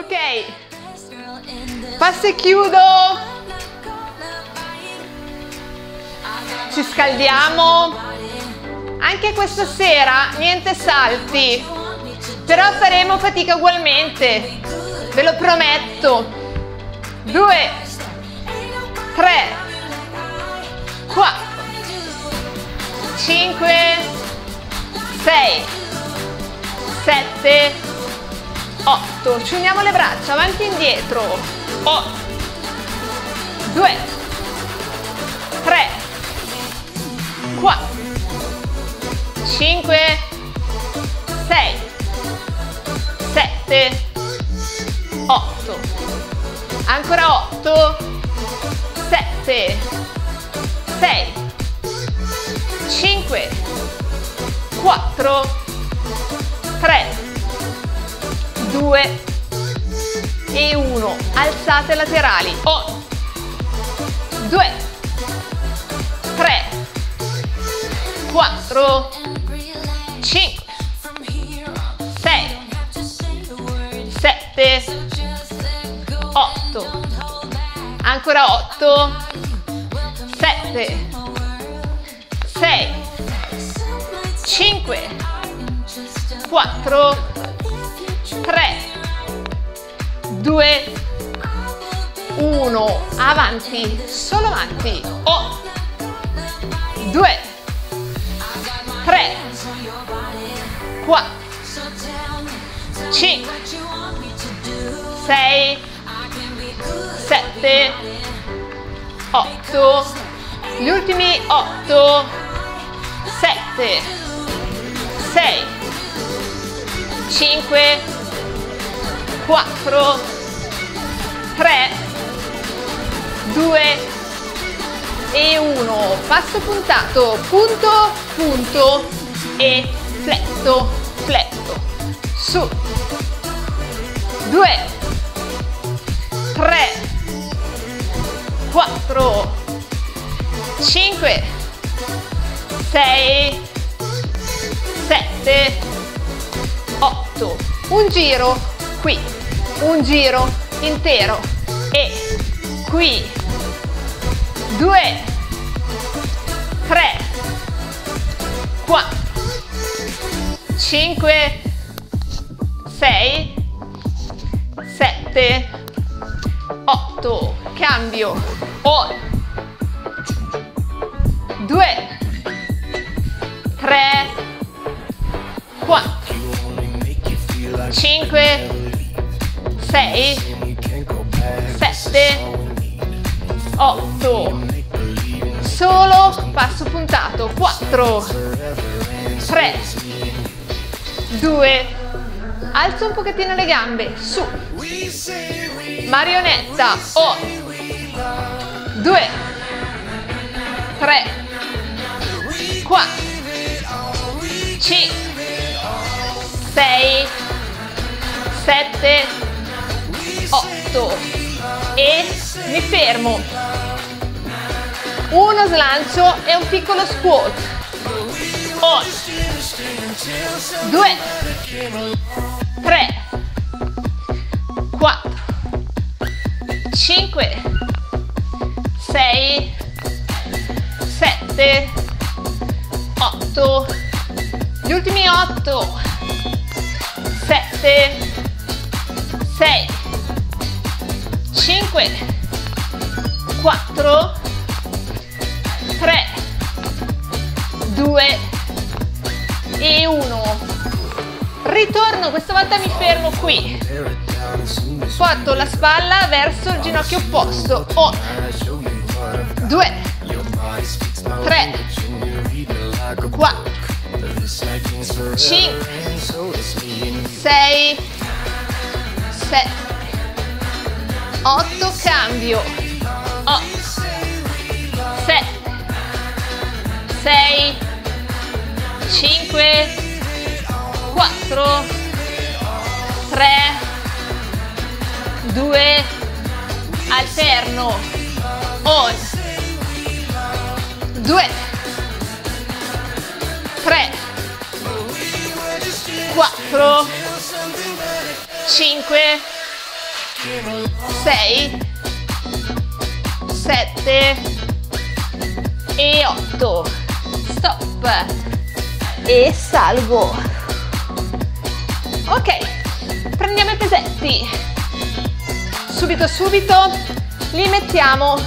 Ok, passo e chiudo. Ci scaldiamo. Anche questa sera niente salti, però faremo fatica ugualmente, ve lo prometto. Due, tre, quattro, cinque, sei, sette, 8 ci uniamo le braccia avanti e indietro. 8 2 3 4 5 6 7 8 ancora 8 7 6 5 4 3 2 e 1 alzate laterali. 1 2 3 4 5 6 7 8 ancora 8 7 6 5 4 2, 1, avanti, solo avanti, oh, 2, 3, 4, 5, 6, 7, 8, gli ultimi 8, 7, 6, 5, 4, 3, 2 e 1. Passo puntato, punto, punto e fletto, fletto. Su. 2, 3, 4, 5, 6, 7, 8. Un giro qui un giro intero. E qui due tre quattro cinque sei sette otto. Cambio. Un due tre quattro cinque 6, 7, 8, solo passo puntato, 4, 3, 2, alzo un pochettino le gambe, su, marionetta, 1, 2, 3, 4, 5, 6, 7, 8 e mi fermo. Uno slancio e un piccolo squat. 1 2 3 4 5 6 7 8 gli ultimi 8 7 6 5 4 3 2 e 1 ritorno questa volta mi fermo qui. Porto la spalla verso il ginocchio opposto. 1 2 3 4 5 6 7 8 cambio. 8 7 6 5 4 3 2 alterno. 1 2 3 4 5 6 7 e 8 stop. E salgo ok prendiamo i pesetti. Subito subito li mettiamo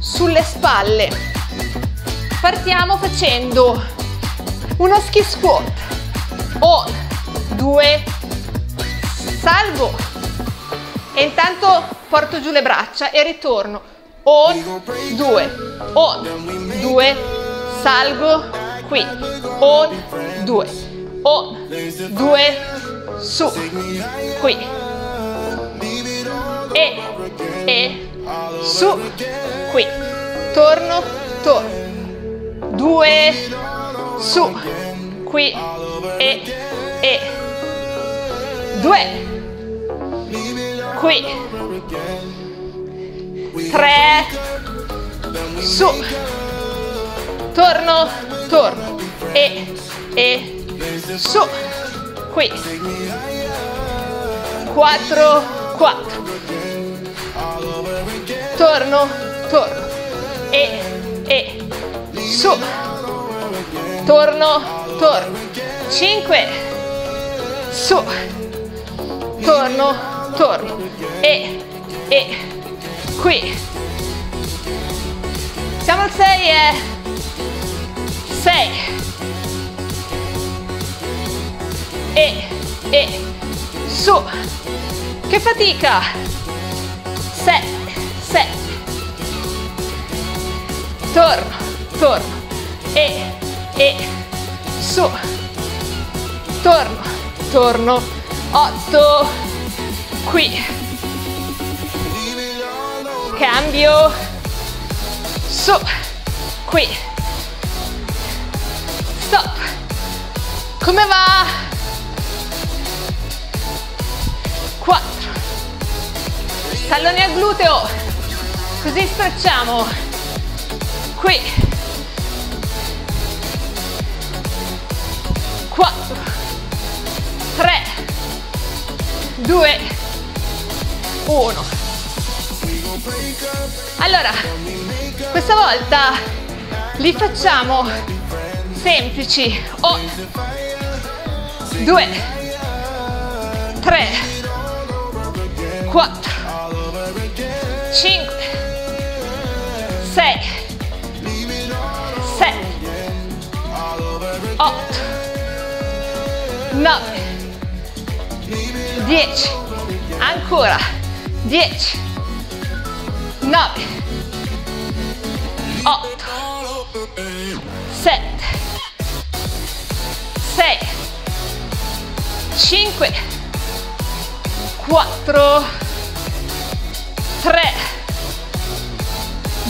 sulle spalle. Partiamo facendo uno ski squat. 1 2 salgo e intanto porto giù le braccia e ritorno. 1 2 1 2 salgo qui. 1 2 1 2 su. Qui. E e. Su. Qui. Torno torno. 2 su. Qui. E e. 2 qui. 3 su. Torno. Torno. E. E. Su. Qui. 4 4 torno. Torno. E. E. Su. Torno. Torno. 5 su. Torno torno. E e qui. Siamo al 6 e 6 e e su. Che fatica. 7 7 torno torno. E e su. Torno torno. 8 qui. Cambio. Su. Qui. Stop. Come va? 4 talloni al gluteo. Così strecciamo. Qui. 4 3 2 1 allora questa volta li facciamo semplici. 1 2 3 4 5 6 7 8 9 10 ancora 10 9 8 7 6 5 4 3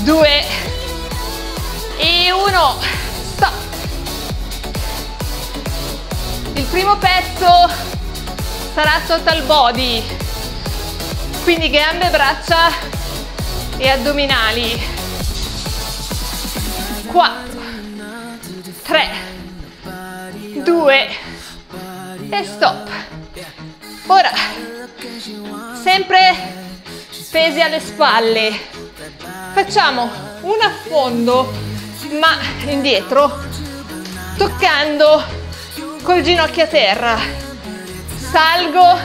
2 e 1 stop. Il primo pezzo sarà total body quindi gambe, braccia e addominali. 4 3 2 e stop. Ora sempre pesi alle spalle. Facciamo un affondo ma indietro toccando col ginocchio a terra. Salgo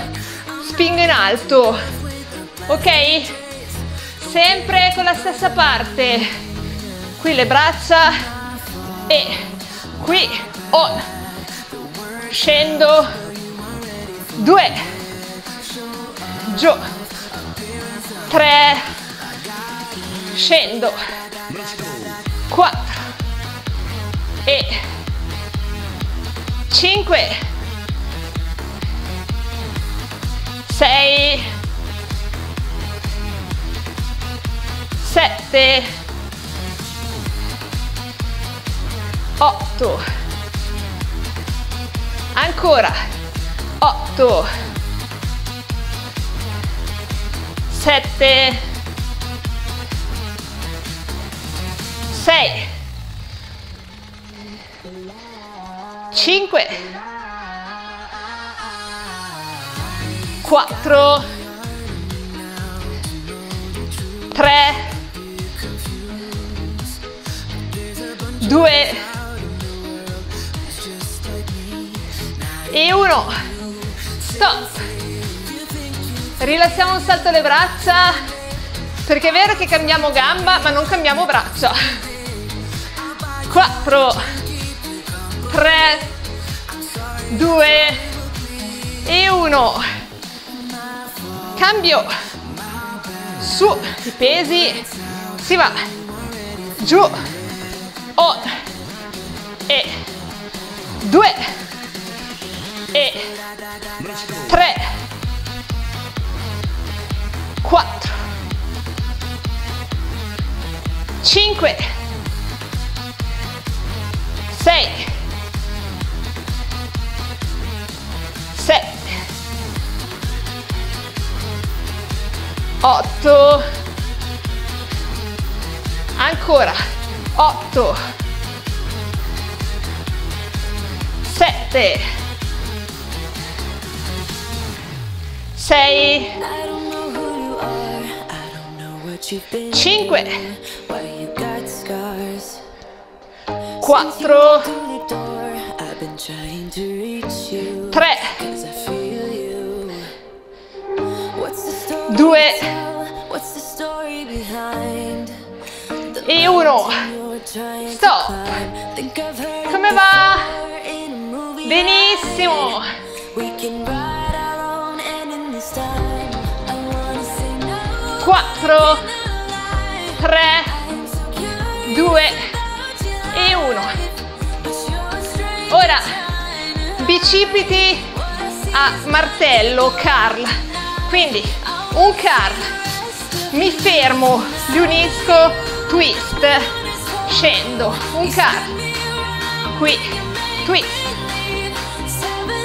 spingo in alto ok? Sempre con la stessa parte. Qui le braccia e qui on scendo due giù tre scendo quattro e cinque sei sette otto. Ancora otto. Sette. Sei. Cinque. Quattro. 3, 2 e 1. Stop. Rilassiamo un salto le braccia perché è vero che cambiamo gamba ma non cambiamo braccia. 4, 3, 2 e 1. Cambio. Su i pesi. Si va. Giù. On. E. 2 e. 3 4 5 6 7 8 ancora 8 7 6 5 4 3 2 e 1 stop come va? benissimo. 4 3 2 e 1 ora bicipiti a martello curl quindi un curl mi fermo li unisco twist. Scendo un curl qui. Twist.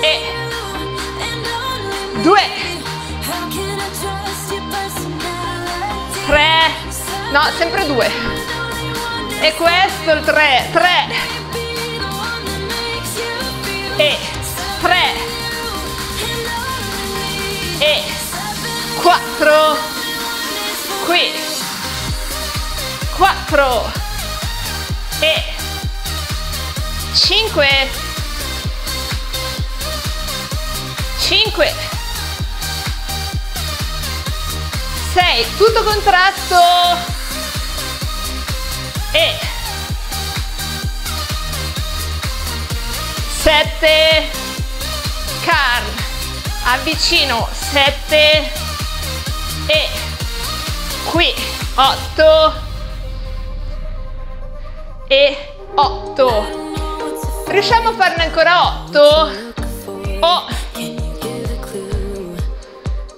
E. 2 3 no sempre 2 e questo il 3 3 e. 3 e. 4 4 e 5 5 6 tutto contratto. E 7 carn avvicino. 7 e qui. 8 e 8 riusciamo a farne ancora 8 oh.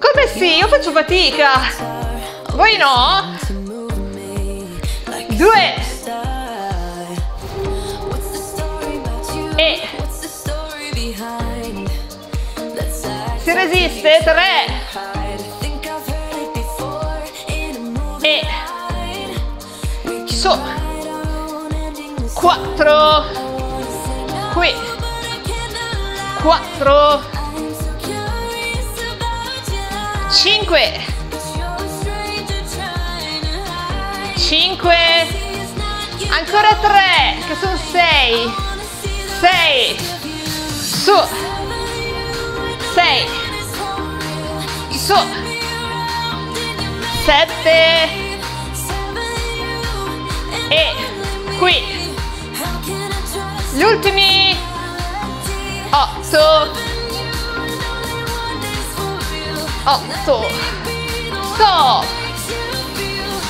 come sì? Io faccio fatica. Voi no? 2 e si resiste 3 e su 4 qui. 4 5 5 ancora 3 che sono 6 6 su. 6 su. 7 e qui gli ultimi 8 8 stop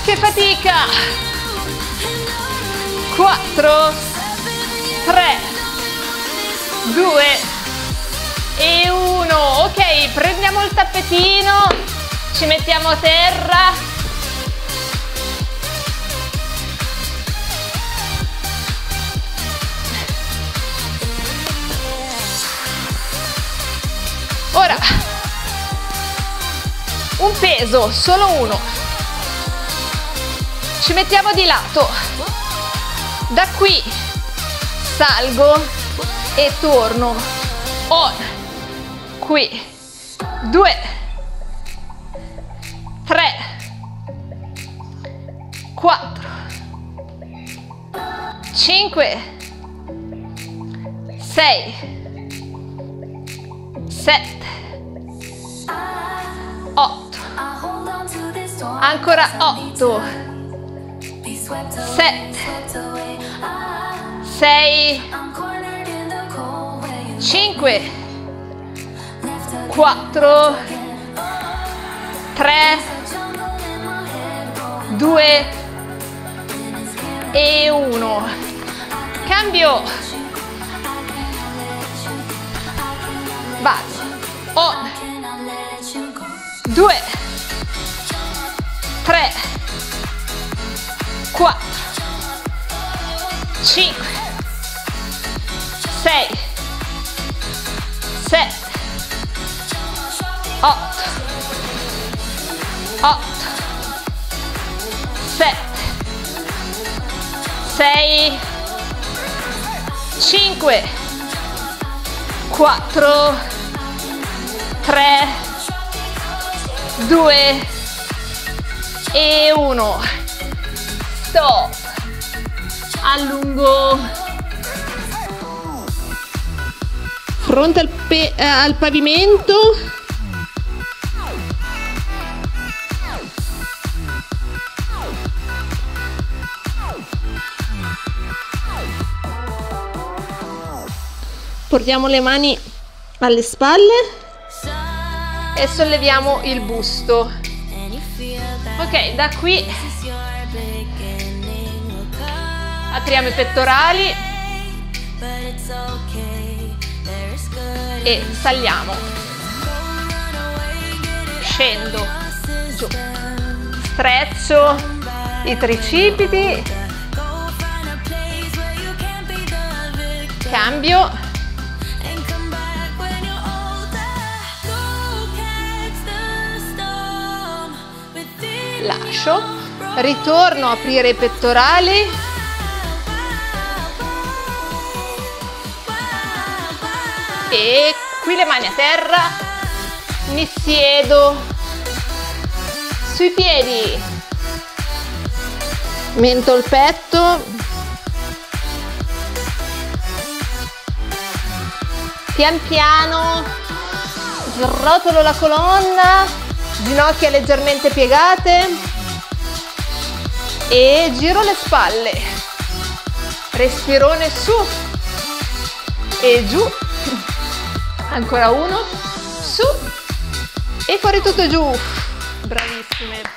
che fatica. 4 3 2 e 1 ok prendiamo il tappetino. Ci mettiamo a terra ora un peso solo uno. Ci mettiamo di lato. Da qui salgo e torno. On qui. Due. Tre. 4 5 6 7 8 ancora 8 7 6 5 4 3 2 e 1 cambio. Base on 2 3 4 5 6 7 8 8 7 6 5 4 3 2 e 1 stop allungo. Fronte al, eh, al pavimento? Portiamo le mani alle spalle e solleviamo il busto. Ok da qui apriamo i pettorali e saliamo. Scendo giù. Streccio i tricipiti. Cambio lascio ritorno aprire i pettorali. E qui le mani a terra. Mi siedo sui piedi. Mento il petto. Pian piano srotolo la colonna. Ginocchia leggermente piegate e giro le spalle. Respirone su. E giù. Ancora uno. Su. E fuori tutto giù. Bravissime